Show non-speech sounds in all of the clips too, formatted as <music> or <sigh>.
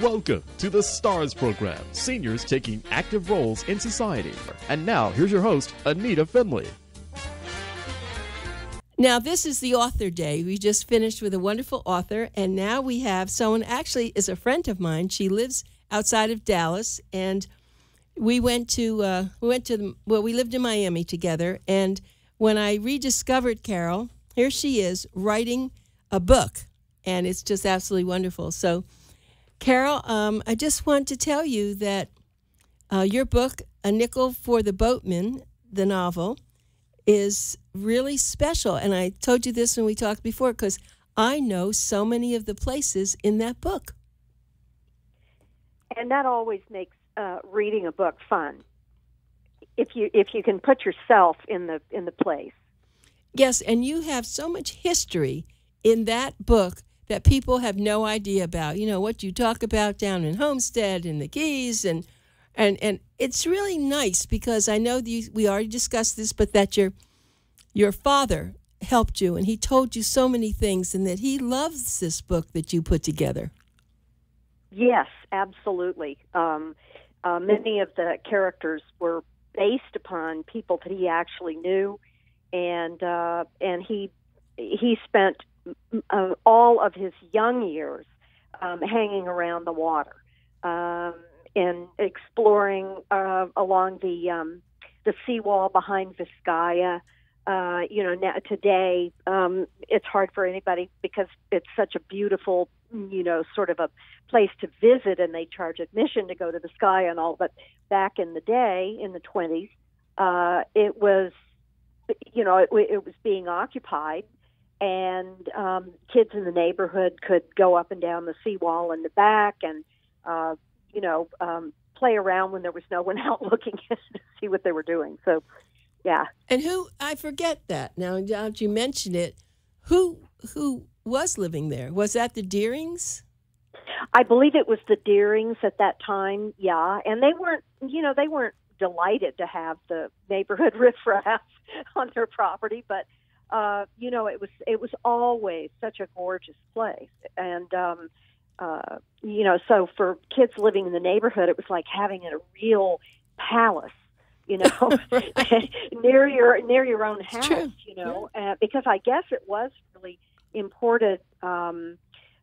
Welcome to the STARS program, seniors taking active roles in society. And now, here's your host, Anita Finley. Now, this is the author day. We just finished with a wonderful author, and now we have someone actually is a friend of mine. She lives outside of Dallas, and we went to uh, we went to the, well, we lived in Miami together. And when I rediscovered Carol, here she is writing a book, and it's just absolutely wonderful. So Carol, um, I just want to tell you that uh, your book, A Nickel for the Boatman, the novel, is really special. And I told you this when we talked before because I know so many of the places in that book. And that always makes uh, reading a book fun. If you if you can put yourself in the in the place. Yes, and you have so much history in that book that people have no idea about. You know what you talk about down in Homestead and the Keys, and and and it's really nice because I know you, we already discussed this, but that your your father helped you and he told you so many things, and that he loves this book that you put together. Yes, absolutely. Um, uh, many of the characters were based upon people that he actually knew, and uh, and he he spent uh, all of his young years um, hanging around the water um, and exploring uh, along the um, the seawall behind Vizcaya. Uh, you know, now, today um, it's hard for anybody because it's such a beautiful, you know, sort of a place to visit, and they charge admission to go to Vizcaya and all. But back in the day, in the 20s, uh, it was, you know, it, it was being occupied and um, kids in the neighborhood could go up and down the seawall in the back and uh, you know um, play around when there was no one <laughs> out looking to see what they were doing. So, yeah. And who I forget that now. Now you mention it, who who was living there? Was that the Deerings? I believe it was the Deerings at that time. Yeah, and they weren't. You know, they weren't delighted to have the neighborhood <laughs> riffraff on their property, but uh, you know, it was it was always such a gorgeous place, and um, uh, you know, so for kids living in the neighborhood, it was like having a real palace, you know, <laughs> <laughs> near your near your own house, you know, yeah. uh, because I guess it was really imported. Um,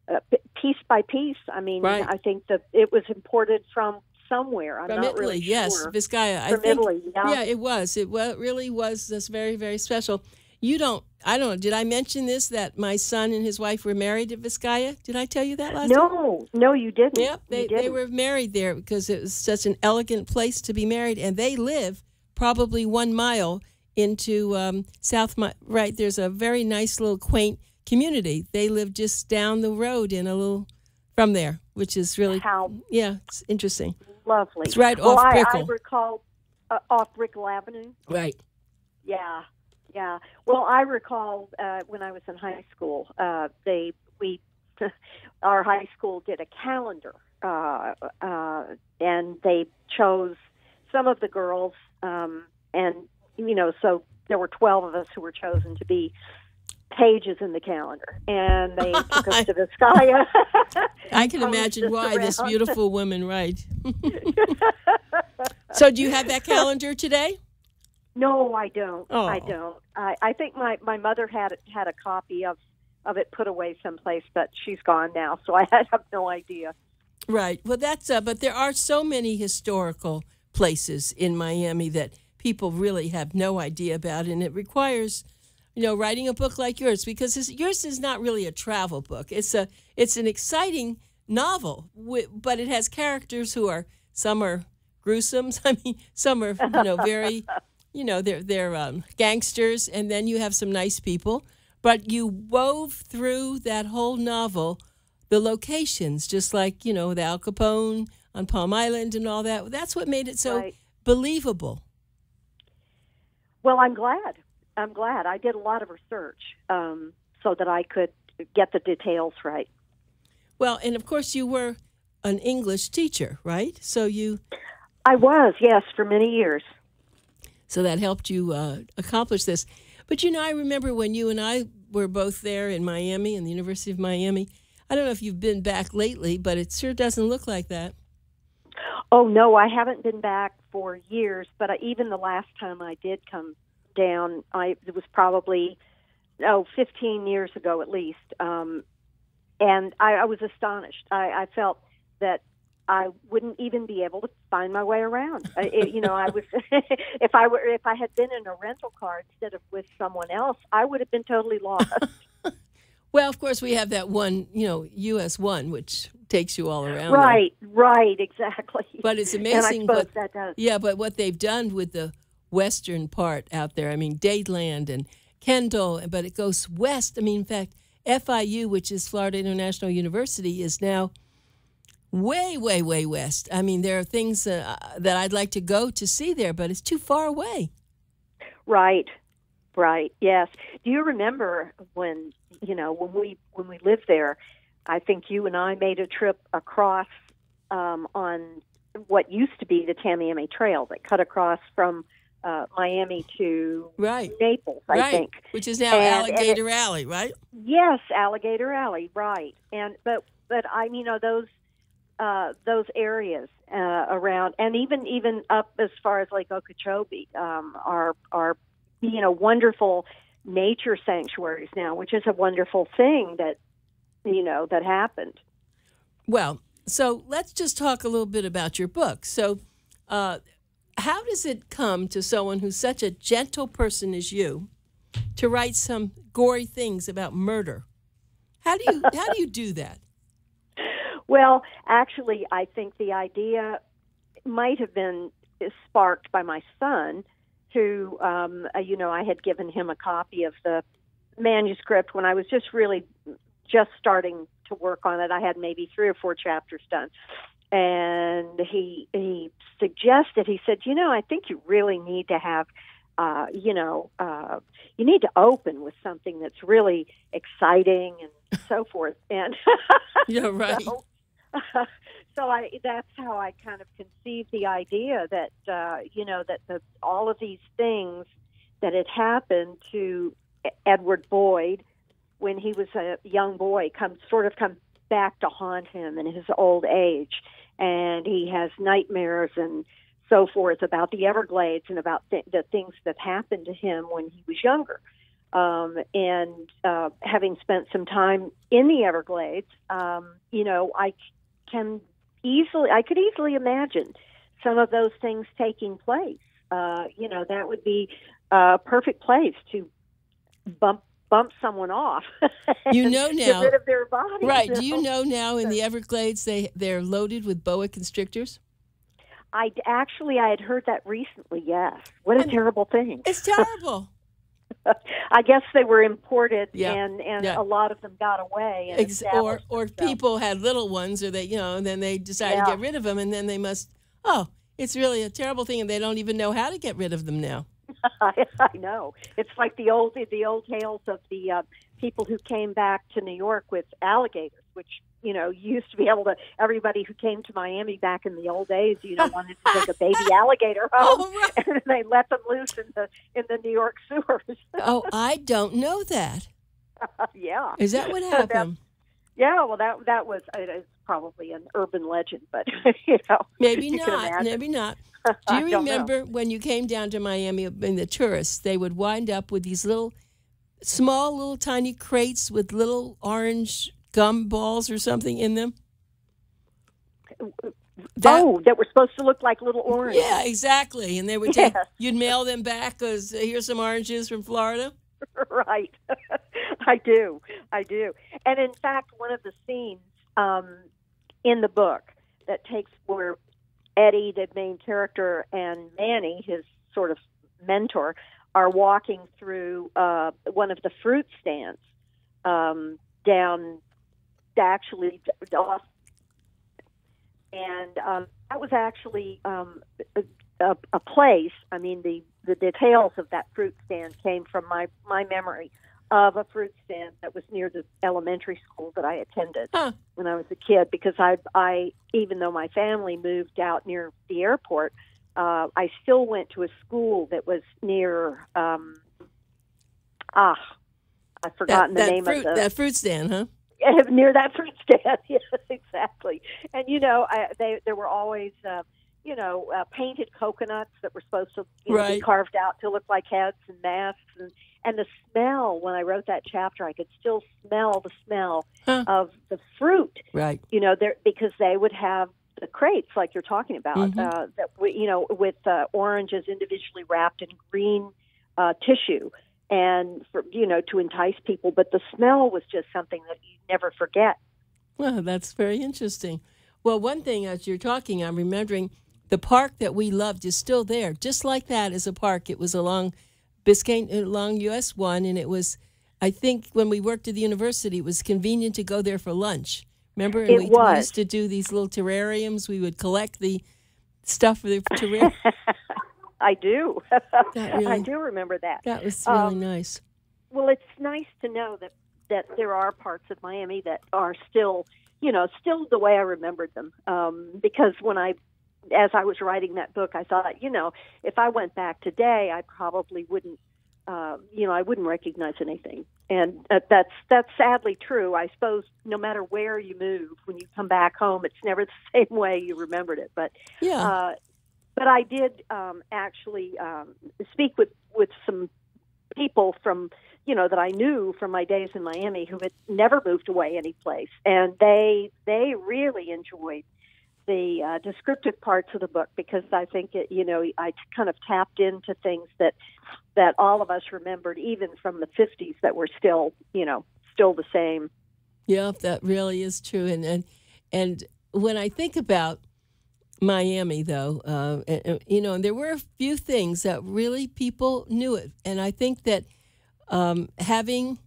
uh, piece by piece. I mean, right. I think that it was imported from somewhere. I'm from not Italy, really yes, sure. Vizcaya. From I think, Italy, yeah. yeah, it was. It was, really was just very, very special. You don't. I don't know. Did I mention this that my son and his wife were married at Vizcaya? Did I tell you that last no, time? No, you didn't. Yep, they didn't. they were married there because it was such an elegant place to be married, and they live probably one mile into um, South. Right, there's a very nice little quaint community. They live just down the road in a little from there, which is really how yeah, it's interesting. Lovely. It's right well, off I, Brickell. I recall uh, off Brickell Avenue. Right. Yeah, yeah. Well, I recall uh, when I was in high school, uh, they we <laughs> our high school did a calendar, uh, uh, and they chose some of the girls, um, and you know, so there were twelve of us who were chosen to be pages in the calendar, and they <laughs> took us to Vizcaya. <laughs> I can imagine why this beautiful woman, right? so, do you have that calendar today? No, I don't. Oh. I don't. I, I think my my mother had had a copy of of it put away someplace, but she's gone now, so I <laughs> have no idea. Right. Well, that's uh, but there are so many historical places in Miami that people really have no idea about, and it requires, you know, writing a book like yours because this, yours is not really a travel book. It's a it's an exciting novel, but it has characters who are some are gruesome. <laughs> I mean, some are you know very, <laughs> you know, they're they're um, gangsters, and then you have some nice people. But you wove through that whole novel the locations, just like you know the Al Capone on Palm Island and all that. That's what made it so Right. believable. Well, I'm glad. I'm glad. I did a lot of research um, so that I could get the details right. Well, and of course you were an English teacher, right? So you I was, yes, for many years. So that helped you uh, accomplish this. But you know, I remember when you and I were both there in Miami, in the University of Miami. I don't know if you've been back lately, but it sure doesn't look like that. Oh no, I haven't been back for years. But I, even the last time I did come down, I it was probably oh 15 years ago at least. Um, and I, I was astonished. I, I felt that I wouldn't even be able to find my way around. I, it, you know, I was <laughs> if I were if I had been in a rental car instead of with someone else, I would have been totally lost. <laughs> Well, of course, we have that one, you know, US one, which takes you all around. there. right, right, exactly. But it's and I amazing suppose what that does. Yeah, but what they've done with the western part out there, I mean, Dadeland and Kendall, but it goes west. I mean, in fact, FIU, which is Florida International University, is now way, way, way west. I mean, there are things uh, that I'd like to go to see there, but it's too far away. Right, right. Yes. Do you remember when you know when we when we lived there? I think you and I made a trip across um, on what used to be the Tamiami Trail that cut across from uh, Miami to Right. Naples. I right. think. Which is now And- and it- Alligator Alley, right? Yes, Alligator Alley, right. And but but I you know those uh, those areas uh, around, and even even up as far as Lake Okeechobee um, are are you know wonderful nature sanctuaries now, which is a wonderful thing that you know that happened. Well, so let's just talk a little bit about your book. So, uh, how does it come to someone who's such a gentle person as you to write some gory things about murder? How do you how do you do that? Well, actually, I think the idea might have been sparked by my son, who, um, uh, you know, I had given him a copy of the manuscript when I was just really just starting to work on it. I had maybe three or four chapters done. And he he suggested, he said, you know, I think you really need to have uh, you know, uh, you need to open with something that's really exciting and so forth. And <laughs> Yeah, <laughs> right. so, <laughs> so I that's how I kind of conceived the idea that uh, you know that the, all of these things that had happened to Edward Boyd when he was a young boy come sort of come back to haunt him in his old age, and he has nightmares and so forth about the Everglades and about th- the things that happened to him when he was younger. Um, and uh, having spent some time in the Everglades, um, you know, I can easily, I could easily imagine some of those things taking place. Uh, you know, that would be a perfect place to bump bump someone off. <laughs> You know now- get rid of their body. Right. Do you know now in the Everglades they they're loaded with boa constrictors? I actually I had heard that recently. Yes, what a And- terrible thing. It's terrible. <laughs> I guess they were imported, Yeah, and and yeah. a lot of them got away. And Ex- or or themselves. people had little ones, or they you know, and then they decide to get rid of them, and then they must. Oh, it's really a terrible thing, and they don't even know how to get rid of them now. I, <laughs> I know. It's like the old the old tales of the uh, people who came back to New York with alligators, which you know used to be able to. Everybody who came to Miami back in the old days, you know, wanted to take a baby <laughs> alligator home, Oh, right. <laughs> and they let them loose in the in the New York sewers. Oh, I don't know that. yeah, Is that what happened? Yeah. Well, that that was uh, it is probably an urban legend, but <laughs> you know, Maybe you not. Maybe not. <laughs> Do you remember when you came down to Miami uh, and the tourists, they would wind up with these little, small, little tiny crates with little orange gum balls or something in them? That- oh, that were supposed to look like little oranges. Yeah, exactly. And they would take, Yes. you'd mail them back because here's some oranges from Florida. <laughs> right. I do. I do. And in fact, one of the scenes um, in the book that takes where Eddie, the main character, and Manny, his sort of mentor, are walking through uh, one of the fruit stands um, down, actually off, and um, that was actually um, a, a, place. I mean, the the details of that fruit stand came from my my memory of a fruit stand that was near the elementary school that I attended Huh. when I was a kid. Because I I even though my family moved out near the airport, uh, I still went to a school that was near. Um, ah, I've That, forgotten the that name fruit, of the that fruit stand, huh? <laughs> near that fruit stand, <laughs> yes, exactly. And you know, I, they there were always. Uh, you know, uh, painted coconuts that were supposed to you know, Right. be carved out to look like heads and masks, and and the smell. When I wrote that chapter, I could still smell the smell Huh. of the fruit Right. you know, there because they would have the crates like you're talking about Mhm. uh, that we, you know with uh, oranges individually wrapped in green uh, tissue and for you know to entice people but the smell was just something that you never forget Well, that's very interesting. Well, one thing as you're talking, I'm remembering the park that we loved is still there, just like that is a park. It was along Biscayne, along US One, and it was, I think, when we worked at the university, it was convenient to go there for lunch. Remember, and It we, we was. used to do these little terrariums. We would collect the stuff for the terrarium. <laughs> I do <laughs> really- I do remember that that was really Um, nice. well it's nice to know that that there are parts of Miami that are still you know still the way I remembered them um, because when I as I was writing that book I thought you know if I went back today I probably wouldn't uh, you know I wouldn't recognize anything. And uh, that's that's sadly true. I suppose no matter where you move when you come back home it's never <laughs> the same way you remembered it. But Yeah. uh, but I did um, actually um, speak with with some people from you know that I knew from my days in Miami who had never moved away any place, and they they really enjoyed the uh, descriptive parts of the book because I think it you know I kind of tapped into things that that all of us remembered even from the 50s that were still you know still the same. Yeah, that really is true. And and and when I think about Miami, though, uh, and, you know, there were a few things that really people knew it, and I think that um, having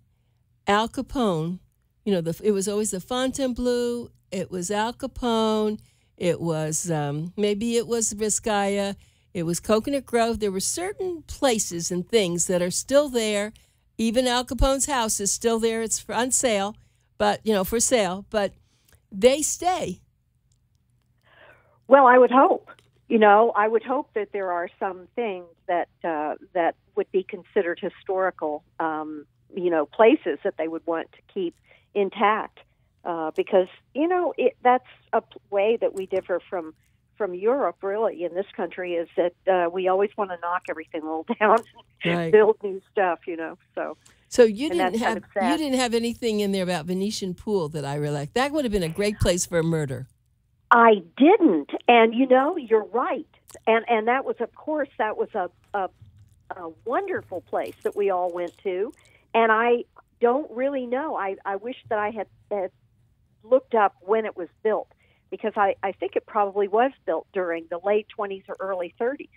Al Capone, you know, the, it was always the Fontainebleau. It was Al Capone. It was um, maybe it was Vizcaya. It was Coconut Grove. There were certain places and things that are still there. Even Al Capone's house is still there. It's for, on sale, but you know, for sale. But they stay. Well, I would hope. You know, I would hope that there are some things that uh, that would be considered historical, um, you know, places that they would want to keep intact, uh, because you know it, that's a p- way that we differ from from Europe. Really, in this country, is that uh, we always want to knock everything all <laughs> down, Right. build new stuff. You know, so So you didn't have kind of you didn't have anything in there about Venetian Pool that I really like. That would have been a great place for a murder. I didn't, and you know, you're right, and and that was, of course, that was a a, a wonderful place that we all went to, and I don't really know. I I wish that I had, had looked up when it was built because I I think it probably was built during the late 20s or early 30s.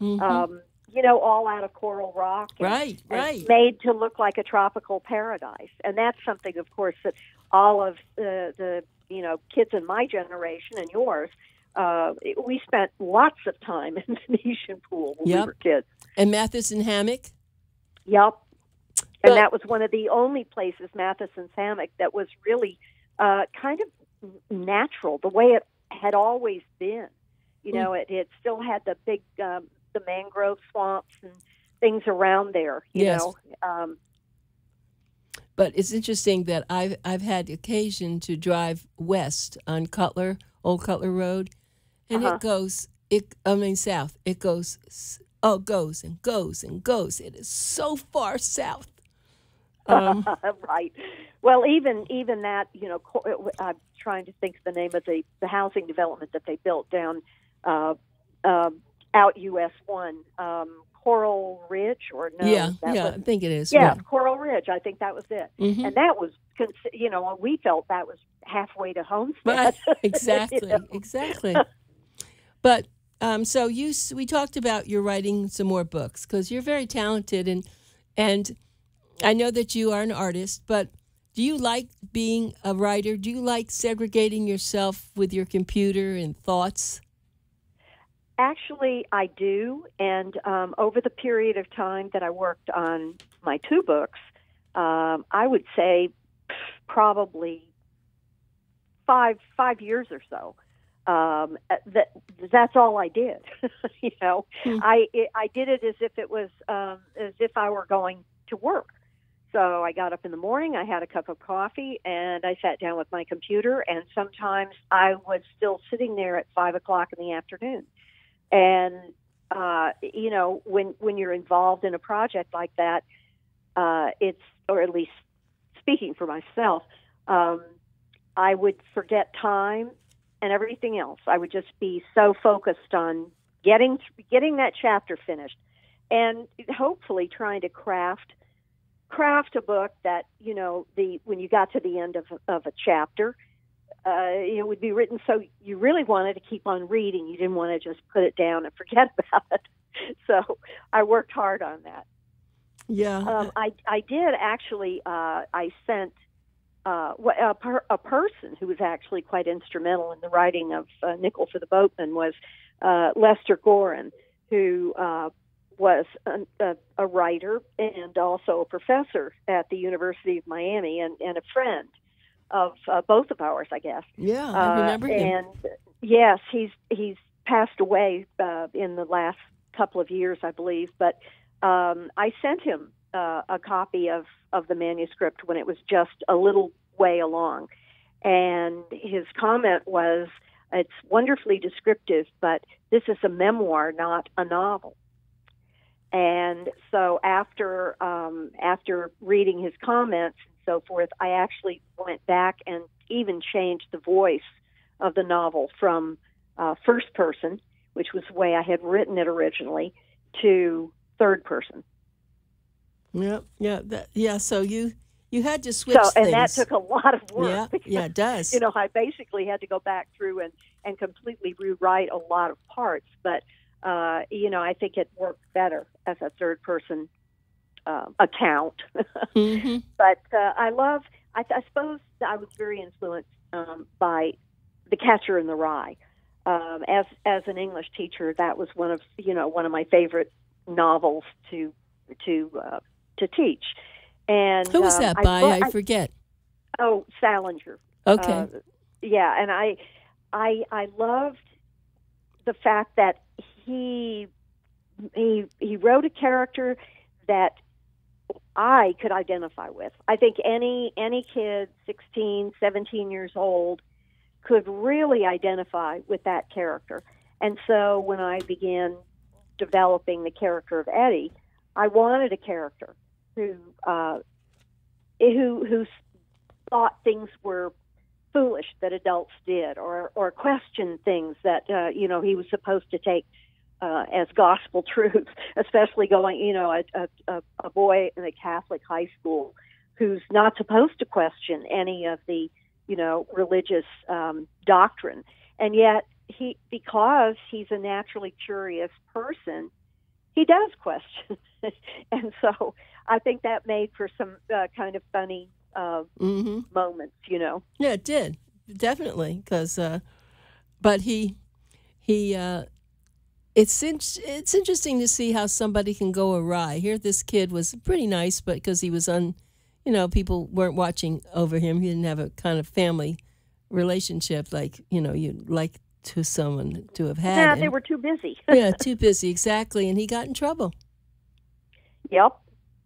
Mhm. Um, you know, all out of coral rock, and- right, and right. made to look like a tropical paradise. And that's something, of course, that all of the, the you know kids in my generation and yours, uh, we spent lots of time <laughs> in the Venetian pool when Yep. we were kids. And Matheson Hammock. Yep. But- And that was one of the only places, Matheson's Hammock, that was really uh, kind of natural, the way it had always been. You Hmm. know, it, it still had the big, um, the mangrove swamps and things around there. You Yes. know, um, But it's interesting that I've I've had occasion to drive west on Cutler, Old Cutler Road, and Uh-huh. it goes it I mean south. It goes oh goes and goes and goes. It is so far south. Um, <laughs> right. Well, even even that, you know, I'm trying to think of the name of the the housing development that they built down uh, um, out US one, um, Coral Ridge, or no? yeah, yeah, was- I think it is. yeah, Coral Ridge. I think that was it, Mhm. and that was, you know, we felt that was halfway to Homestead. Right, <laughs> You exactly, know? exactly. <laughs> But um, so you, we talked about you're writing some more books because you're very talented, and and I know that you are an artist. But do you like being a writer? Do you like segregating yourself with your computer and thoughts? Actually, I do. And um, over the period of time that I worked on my two books, um, I would say probably five five years or so. Um, that that's all I did. <laughs> you know, Hmm. I it, I did it as if it was um, as if I were going to work. So I got up in the morning, I had a cup of coffee, and I sat down with my computer. And sometimes I was still sitting there at five o'clock in the afternoon. And uh, you know, when when you're involved in a project like that, uh, it's or at least speaking for myself, um, I would forget time and everything else. I would just be so focused on getting getting that chapter finished, and hopefully trying to craft craft a book that you know the when you got to the end of of a chapter uh, it would be written so you really wanted to keep on reading. You didn't want to just put it down and forget <laughs> about it. So i worked hard on that. Yeah. Um, i i did actually uh, i sent uh, a, per, a person who was actually quite instrumental in the writing of uh, Nickel for the Boatman was uh, Lester Gorin, who uh, was a, a, a writer and also a professor at the University of Miami and, and a friend of uh, both of ours, I guess. Yeah, I remember uh, him. And yes, he's he's passed away uh, in the last couple of years, I believe. But um, I sent him uh, a copy of of the manuscript when it was just a little way along, and his comment was, "It's wonderfully descriptive, but this is a memoir, not a novel." And so after um, after reading his comments and so forth, I actually went back and even changed the voice of the novel from uh, first person, which was the way I had written it originally, to third person. Yeah, yeah, that, yeah. So you you had to switch so, and things. that took a lot of work. Yeah, because, yeah, it does. <laughs> You know, I basically had to go back through and and completely rewrite a lot of parts, but uh, you know, I think it worked better as a third person uh, account. <laughs> mm-hmm. But uh, I love, I, I suppose I was very influenced um, by The Catcher in the Rye. Um, as as an English teacher, that was one of you know one of my favorite novels to to uh, to teach. And who was um, that by? I, I, forget. Oh, Salinger. Okay. Uh, yeah, and I I I loved the fact that he he he wrote a character that I could identify with. I think any any kid 16, 17 years old could really identify with that character. And so when I began developing the character of Eddie, I wanted a character who uh, who who thought things were foolish that adults did, or or questioned things that uh, you know he was supposed to take uh, as gospel <laughs> truth, especially going, you know, a, a, a boy in a Catholic high school who's not supposed to question any of the, you know, religious um, doctrine, and yet he, because he's a naturally curious person, he does <laughs> question, and so I think that made for some uh, kind of funny uh, mm-hmm. moments, you know. Yeah, it did definitely because, uh, but he he uh, it's in, it's interesting to see how somebody can go awry. Here, this kid was pretty nice, but because he was on, you know, people weren't watching over him. He didn't have a kind of family relationship like you know you'd like to someone to have had. Yeah, they were too busy. <laughs> yeah, too busy exactly, and he got in trouble. Yep,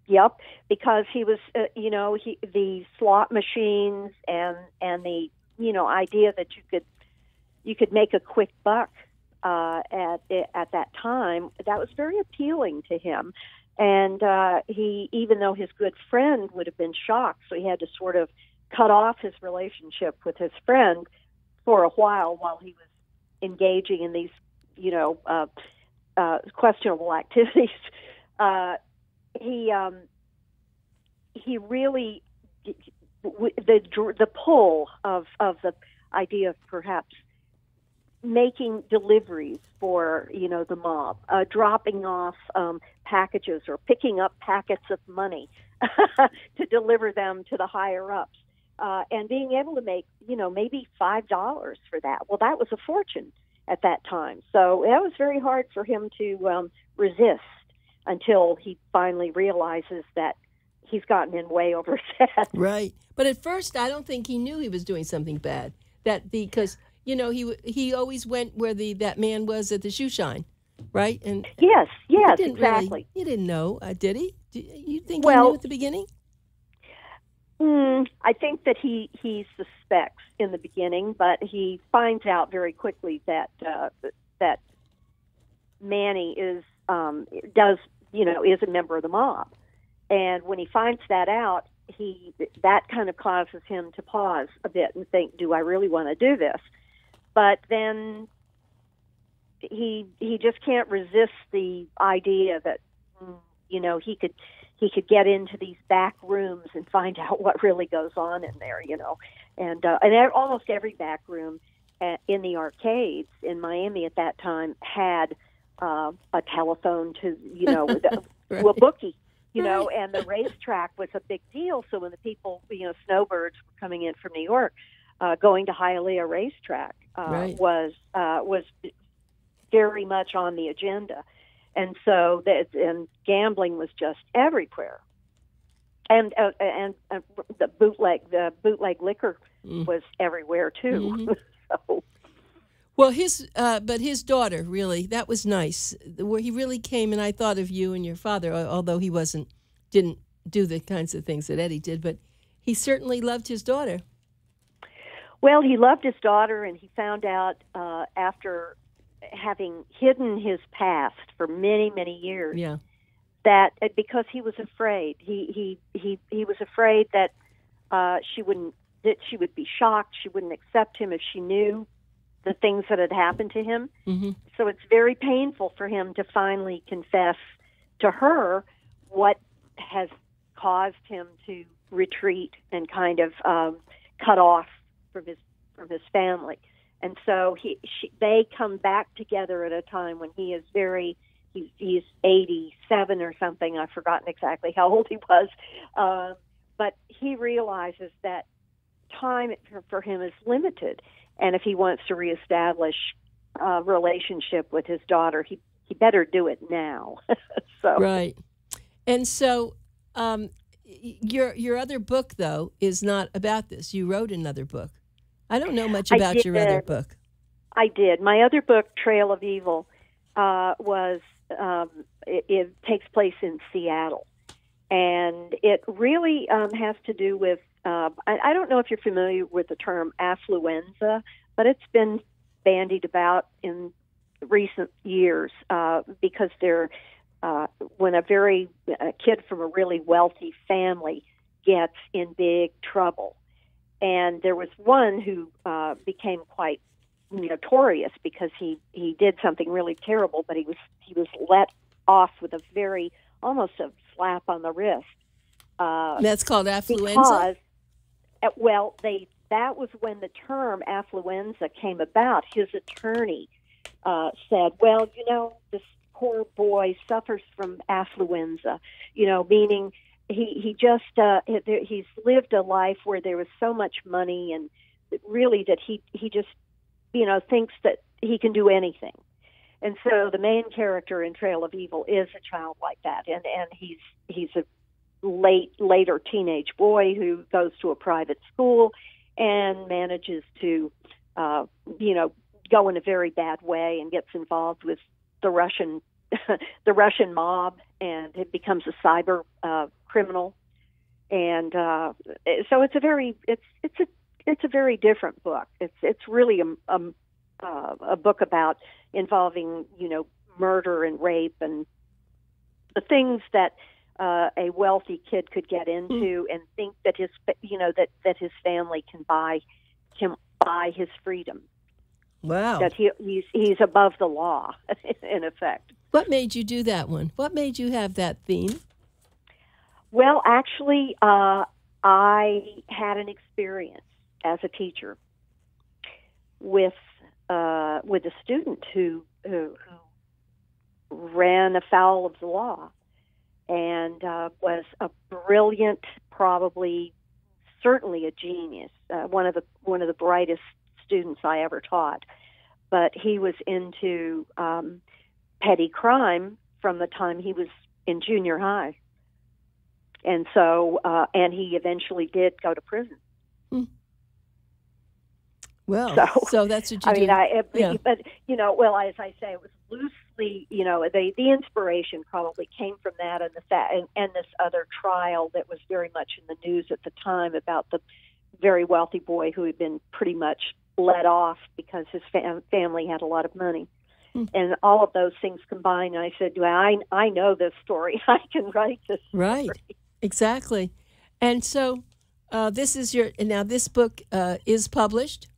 yep, because he was, uh, you know, he the slot machines and and the you know idea that you could you could make a quick buck uh, at at that time, that was very appealing to him. And uh, he, even though his good friend would have been shocked, so he had to sort of cut off his relationship with his friend for a while while he was engaging in these, you know, uh, uh, questionable <laughs> activities. Uh, he um, he really the the pull of of the idea of perhaps making deliveries for you know the mob, uh, dropping off um, packages or picking up packets of money <laughs> to deliver them to the higher ups, uh, and being able to make you know maybe five dollars for that. Well, that was a fortune at that time, so that was very hard for him to um, resist until he finally realizes that he's gotten in way over his head. Right, but at first, I don't think he knew he was doing something bad. That because you know, he he always went where the that man was at the shoe shine, right? And yes, yes, exactly. Really, he didn't know, uh, did he? Did you think well, he knew at the beginning? Mm, I think that he he suspects in the beginning, but he finds out very quickly that uh, that Manny is um, does you know is a member of the mob, and when he finds that out, he that kind of causes him to pause a bit and think, "Do I really want to do this?" But then he he just can't resist the idea that you know he could he could get into these back rooms and find <laughs> out what really goes on in there, you know, and uh, and almost every back room at, in the arcades in Miami at that time had uh, a telephone to you know with a, <laughs> Right. to a bookie, you know, and the racetrack was a big deal. So when the people, you know, snowbirds were coming in from New York, uh, going to Hialeah racetrack uh, Right. was uh, was very much on the agenda and so that and gambling was just everywhere and uh, and uh, the bootleg the bootleg liquor Mm. was everywhere too Mhm. <laughs> so Well, his uh, but his daughter really that was nice. Where he really came, and I thought of you and your father, although he wasn't didn't do the kinds of things that Eddie did, but he certainly loved his daughter. Well he loved his daughter and he found out uh after having hidden his past for many many years Yeah, that uh, because he was afraid. He he he he was afraid that uh she wouldn't that she would be shocked. She wouldn't accept him if she knew the things that had happened to him. Hmm so it's very painful for him to finally confess to her what has caused him to retreat and kind of um cut off from his from his family and so he she, they come back together at a time when he is very he's he's 87 or something i've forgotten exactly how old he was uh, but he realizes that time for, for him is limited and if he wants to reestablish a relationship with his daughter he he better do it now <laughs> so right. And so, um, your your other book though is not about this. You wrote another book. I don't know much about your other book. I did. My other book, Trail of Evil, uh, was um, it, it takes place in Seattle, and it really um, has to do with. Uh, I, I don't know if you're familiar with the term affluenza, but it's been bandied about in recent years uh, because they're uh, when a very a kid from a really wealthy family gets in big trouble, and there was one who uh, became quite notorious because he he did something really terrible, but he was he was let off with a very almost a slap on the wrist. Uh, That's called affluenza. because uh, well they that was when the term affluenza came about his attorney uh, said well you know this poor boy suffers from affluenza you know meaning he he just uh, he's lived a life where there was so much money and really that he he just you know thinks that he can do anything. And so the main character in Trail of Evil is a child like that. And and he's he's a late later teenage boy who goes to a private school and manages to uh you know go in a very bad way and gets involved with the Russian <laughs> the Russian mob. And it becomes a cyber uh criminal and uh so it's a very it's it's a it's a very different book it's it's really a a, uh, a book about involving you know murder and rape and the things that uh, a wealthy kid could get into and think that his you know that that his family can buy can buy his freedom Wow. that he he's he's above the law <laughs> in effect What made you do that one? What made you have that theme? Well actually uh, i had an experience as a teacher with uh, with a student who, who who ran afoul of the law and uh, was a brilliant, probably certainly a genius, uh, one of the one of the brightest students I ever taught. But he was into um, petty crime from the time he was in junior high, and so uh, and he eventually did go to prison. Well, So, so, that's what you I do. mean, I it- Yeah. but you know, well, as I say, it was loosely, you know, the the inspiration probably came from that and the fact and, and this other trial that was very much in the news at the time about the very wealthy boy who had been pretty much let off because his fam- family had a lot of money. Hmm. And all of those things combined, and I said, "Well, I I know this story. <laughs> I can write this." Right. story." Exactly. And so uh, this is your now this book uh, is published.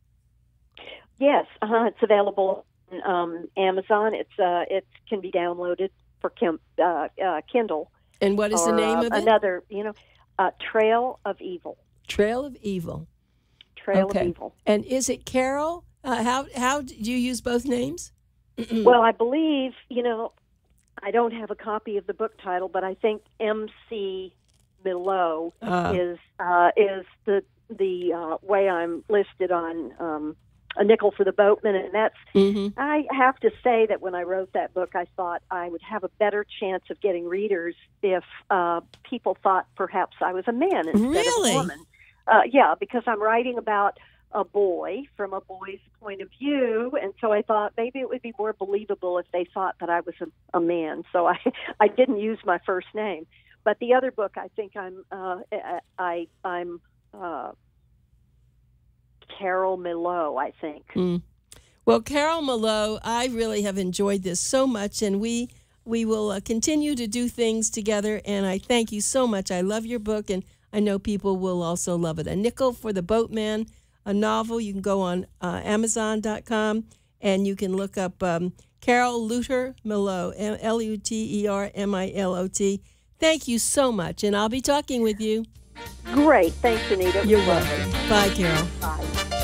Yes, uh-huh, it's available on um, Amazon. It's uh, it can be downloaded for Kim, uh, uh, Kindle. And what is the name uh, of it? Another, you know, uh, Trail of Evil. Trail of Evil. Trail Okay. of Evil. And is it Carol? Uh, how how do you use both names? <clears throat> Well, I believe you know, I don't have a copy of the book title, but I think M.C. Milot Uh, is uh, is the the uh, way I'm listed on um, a nickel for the boatman, and that's mhm. I have to say that when I wrote that book, I thought I would have a better chance of getting readers if uh, people thought perhaps I was a man instead Really? of a woman. Uh, yeah, because I'm writing about a boy from a boy's point of view, and so I thought maybe it would be more believable if they thought that I was a, a man. So I <laughs> I didn't use my first name, but the other book I think I'm uh, I I'm uh, Carol Milot, I think. Well, Carol Malo, I really have enjoyed this so much, and we we will uh, continue to do things together. And I thank you so much. I love your book, and I know people will also love it. A Nickel for the Boatman, a novel. You can go on uh, Amazon.com and you can look up um, Carol Luter Malo, L U T E R M I L O T. Thank you so much, and I'll be talking with you. Great. Thanks, Anita. You're welcome. Bye, Carol. Bye.